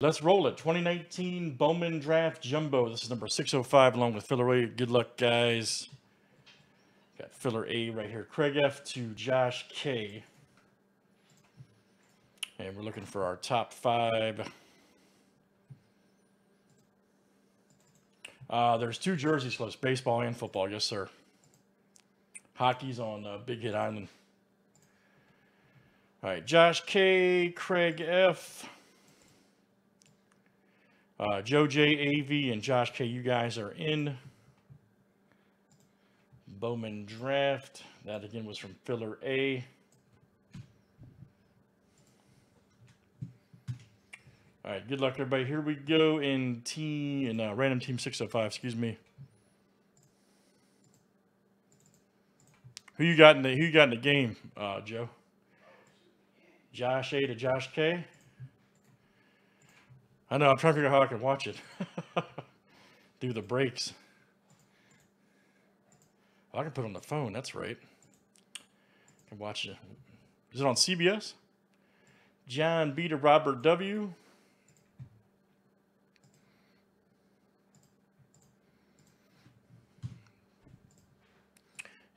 Let's roll it. 2019 Bowman Draft Jumbo. This is number 605 along with filler A. Good luck, guys. Got filler A right here. Craig F to Josh K. And we're looking for our top five. Uh, there's two jerseys slips, baseball and football. Yes, sir. Hockey's on uh, Big Hit Island. All right, Josh K, Craig F, uh, Joe J, AV, and Josh K. You guys are in. Bowman Draft. That again was from Filler A. All right, good luck, everybody. Here we go in team in uh, random team 605. Excuse me. Who you got in the Who you got in the game, uh, Joe? Josh A to Josh K. I know. I'm trying to figure out how I can watch it. Do the breaks. I can put it on the phone. That's right. I can watch it. Is it on CBS? John B to Robert W.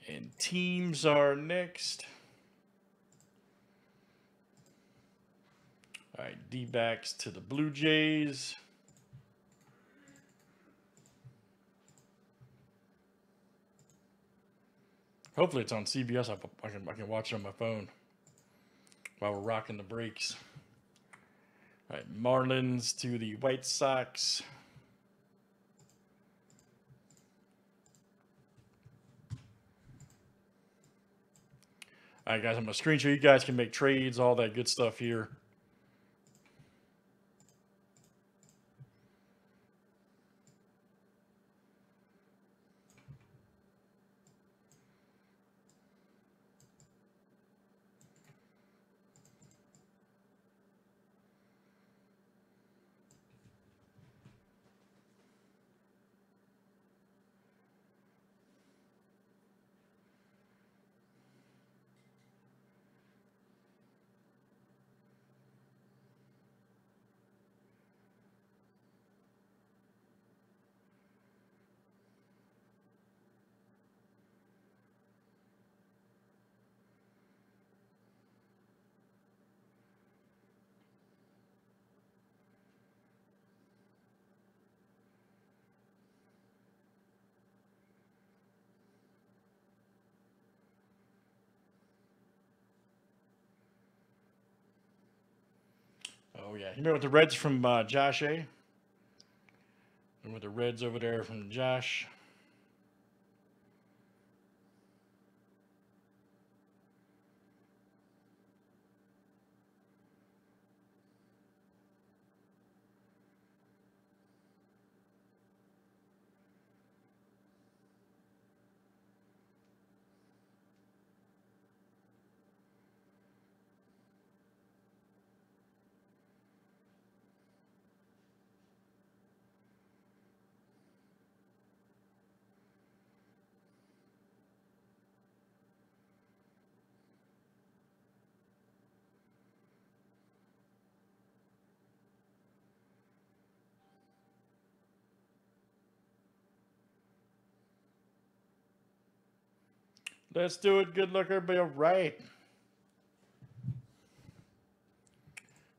And teams are next. All right, D backs to the Blue Jays. Hopefully it's on CBS. I, I, can I can watch it on my phone while we're rocking the breaks. All right, Marlins to the White Sox. All right, guys, I'm going to screen screenshot. You guys can make trades, all that good stuff here. Oh yeah, you remember with the Reds from uh, Josh A. Remember the Reds over there from Josh. Let's do it. Good everybody. All right.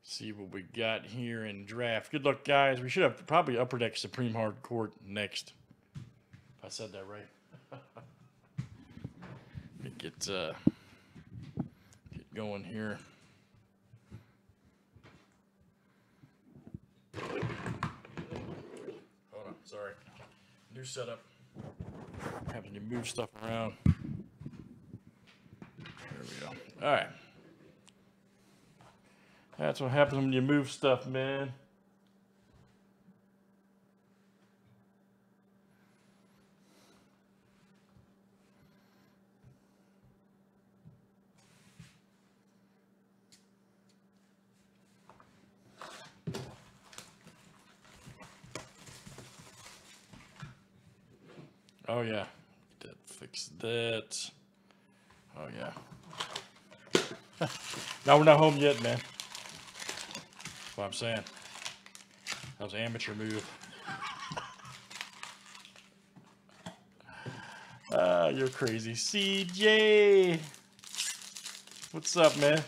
See what we got here in draft. Good luck, guys. We should have probably Upper Deck Supreme Hard Court next. If I said that right. get uh, get going here. Hold on, sorry. New setup. Having to move stuff around. All right. That's what happens when you move stuff, man. Oh yeah, that fix that. Oh yeah. no, we're not home yet, man. That's what I'm saying. That was an amateur move. Ah, you're crazy. CJ! What's up, man?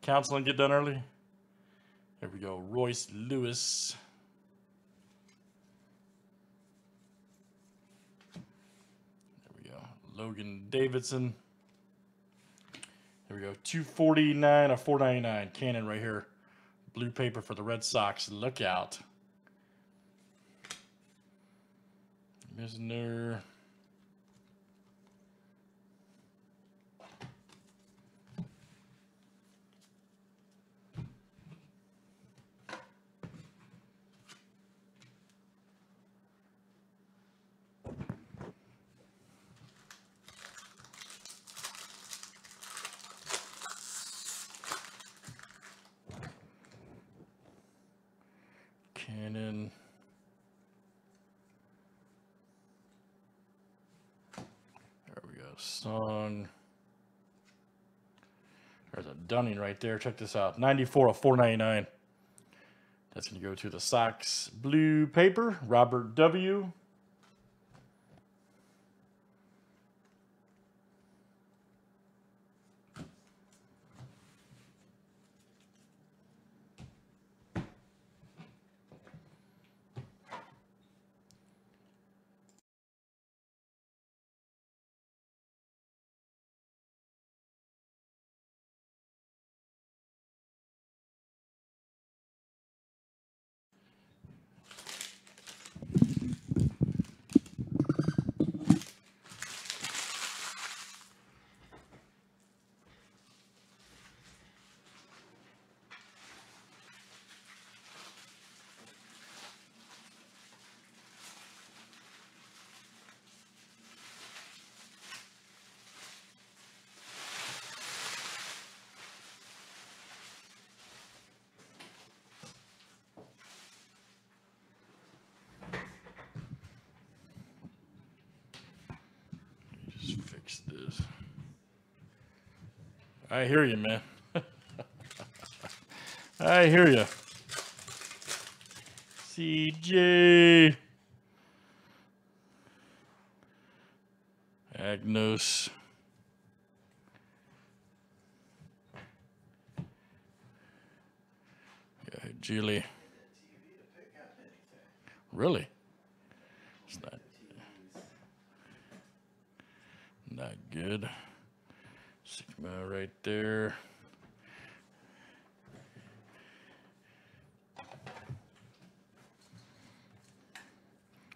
Counseling get done early? Here we go. Royce Lewis. There we go. Logan Davidson. There we go. 249 or 499. Cannon right here. Blue paper for the Red Sox. Look out. Misner. Cannon. There we go. Song. There's a Dunning right there. Check this out. 94 of 499. That's going to go to the Sox blue paper. Robert W. Just this. I hear you, man. I hear you. CJ. Agnos. Yeah, Julie. Really? It's not not good. Sigma right there.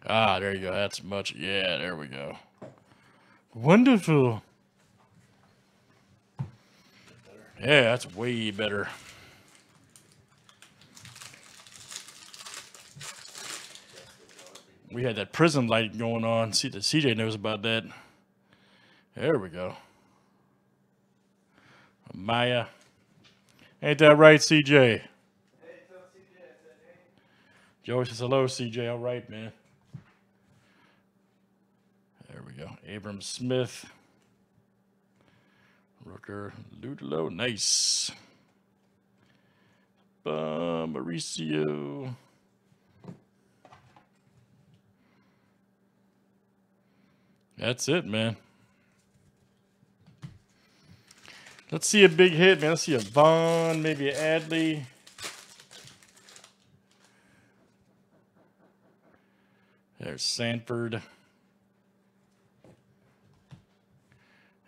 Ah, there you go. That's much. Yeah, there we go. Wonderful. Yeah, that's way better. We had that prism light going on. See, the CJ knows about that. There we go. Maya. Ain't that right, CJ? Joey says hello, CJ. All right, man. There we go. Abram Smith. Rooker Ludlow. Nice. Uh, Mauricio. That's it, man. Let's see a big hit, man. Let's see a Vaughn, maybe a Adley. There's Sanford.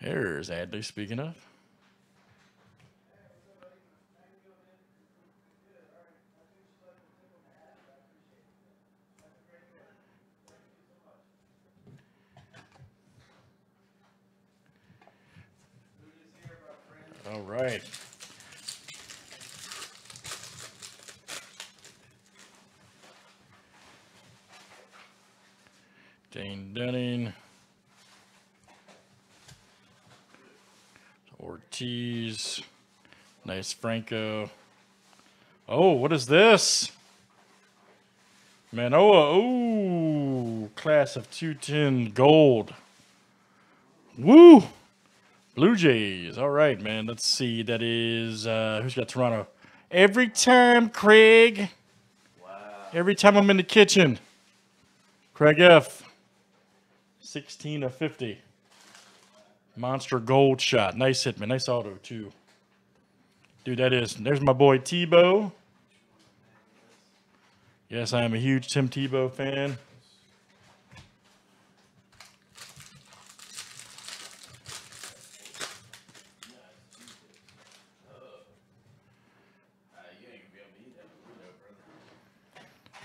There's Adley, speaking of. All right. Dane Dunning. Ortiz. Nice Franco. Oh, what is this? Manoah. Oh, class of 210 gold. Woo! Blue Jays. All right, man. Let's see. That is uh, who's got Toronto? Every time, Craig. Wow. Every time I'm in the kitchen. Craig F. 16 of 50. Monster gold shot. Nice hit, man. Nice auto, too. Dude, that is. There's my boy Tebow. Yes, I am a huge Tim Tebow fan.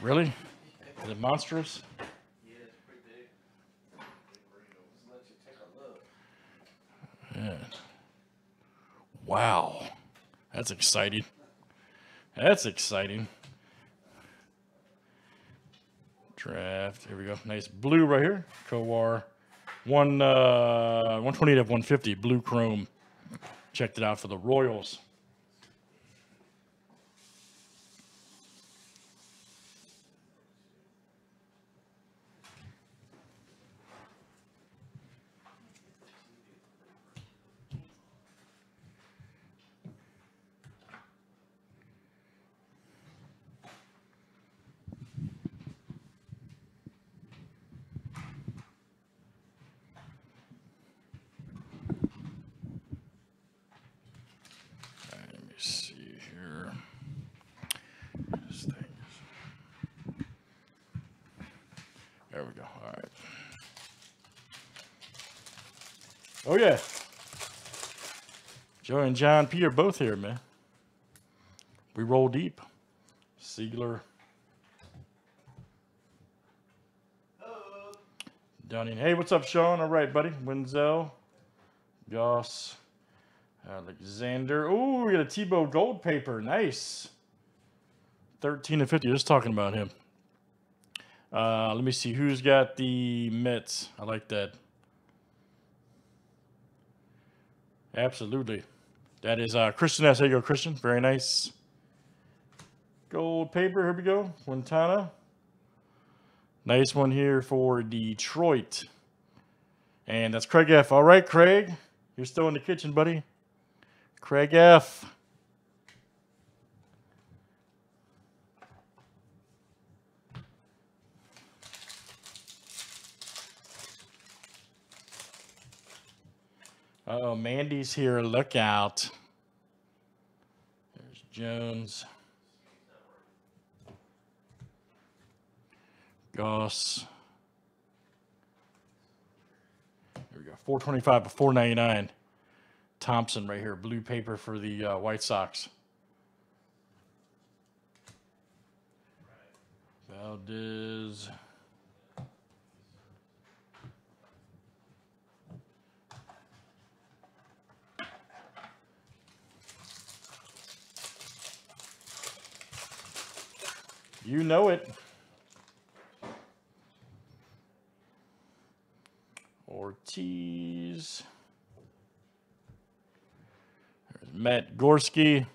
Really? Is it monstrous? Yeah, it's pretty big. Big burrito. Just let you take a look. Yeah. Wow. That's exciting. That's exciting. Draft. Here we go. Nice blue right here. Kowar. One uh 128 of 150. Blue chrome. Checked it out for the Royals. All right, let me see here. This thing is- There we go. All right. Oh yeah. Joe and John P are both here, man. We roll deep. Seigler. Dunning. Hey, what's up, Sean? All right, buddy. Wenzel. Goss. Alexander. Ooh, we got a Tebow gold paper. Nice. 13 to 50. Just talking about him. Uh, let me see who's got the Mets. I like that. Absolutely. That is uh, Christian S. There you go, Christian. Very nice. Gold paper. Here we go. Quintana. Nice one here for Detroit. And that's Craig F. All right, Craig. You're still in the kitchen, buddy. Craig F. Oh, Mandy's here. Look out. There's Jones. Goss. Here we go. 425 to 499. Thompson right here, blue paper for the uh, White Sox. Valdez. You know it. Ortiz. There's Matt Gorski.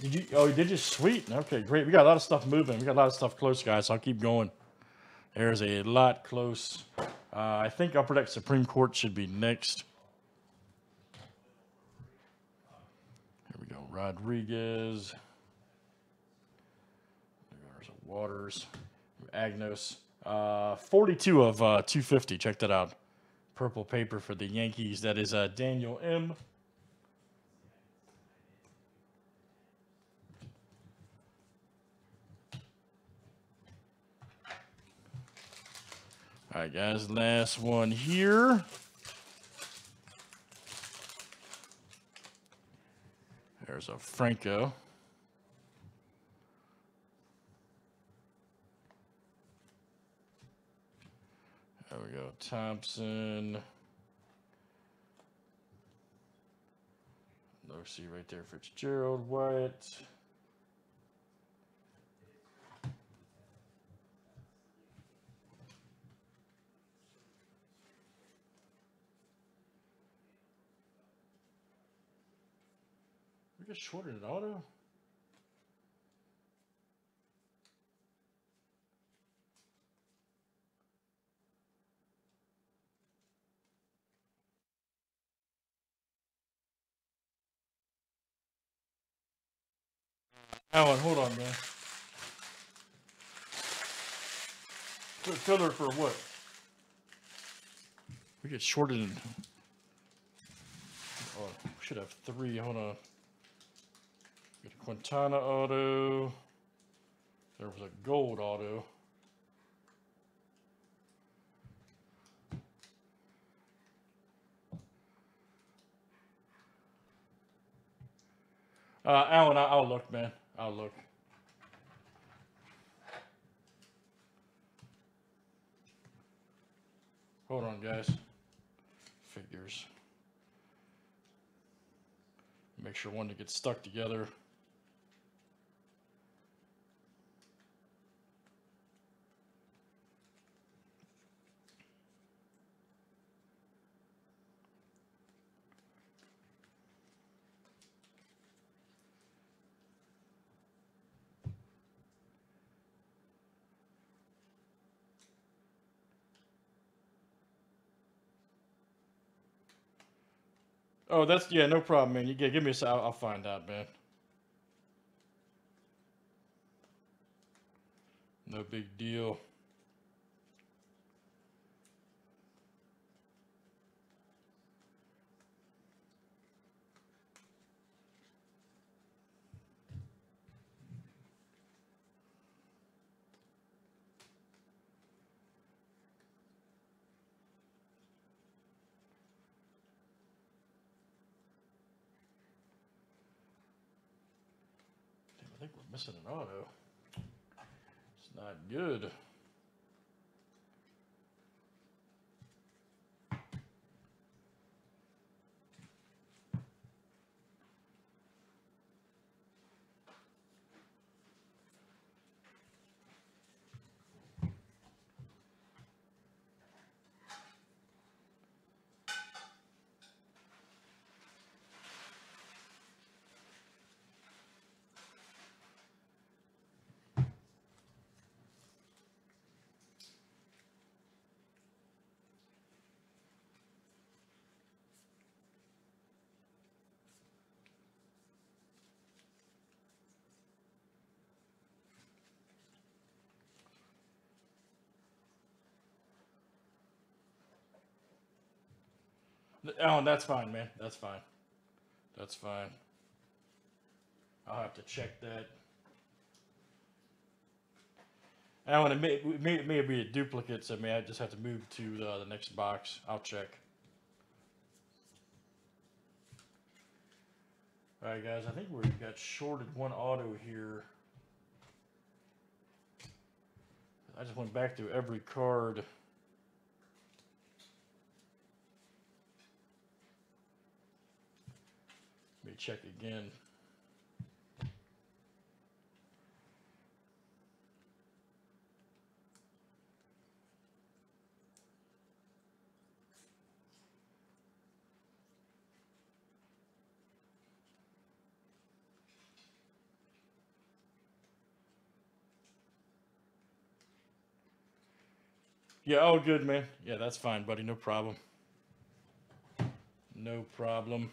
Did you? Oh, did you? Sweet. Okay, great. We got a lot of stuff moving. We got a lot of stuff close, guys. So I'll keep going. There's a lot close. Uh, I think Upper Deck Supreme Court should be next. Here we go. Rodriguez. There's Waters. Agnos. Uh, 42 of uh, 250. Check that out. Purple paper for the Yankees. That is uh, Daniel M. Right, guys. Last one here. There's a Franco. There we go. Thompson. No C right there. Fitzgerald Wyatt. just shorted an auto? Alan, hold on, man. Filler for what? We get shorted. Oh, we should have three. Hold on. Quintana auto. There was a gold auto. Uh, Alan, I- I'll look, man. I'll look. Hold on, guys. Figures. Make sure one to get stuck together. Oh, that's yeah, no problem, man. You get give me a sec. I'll, I'll find out, man. No big deal. Damn, I think we're missing an auto. It's not good. Alan, oh, that's fine, man. That's fine. That's fine. I'll have to check that. It may, it may, it may be a duplicate, so I may I just have to move to the, the next box. I'll check. All right, guys. I think we've got shorted one auto here. I just went back through every card. Let me check again. Yeah, oh, good, man. Yeah, that's fine, buddy. No problem. No problem.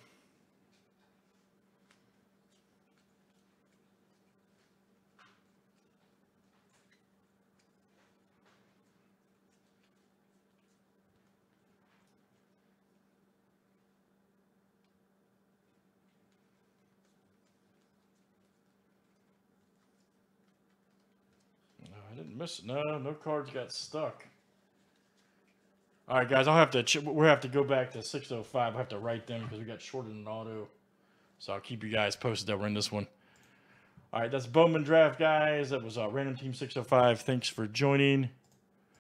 No, I didn't miss. No, no cards got stuck. All right, guys, I'll have to ch- we have to go back to 605. I have to write them because we got shorted in auto. So I'll keep you guys posted that we're in this one. All right, that's Bowman Draft, guys. That was uh, Random Team 605. Thanks for joining.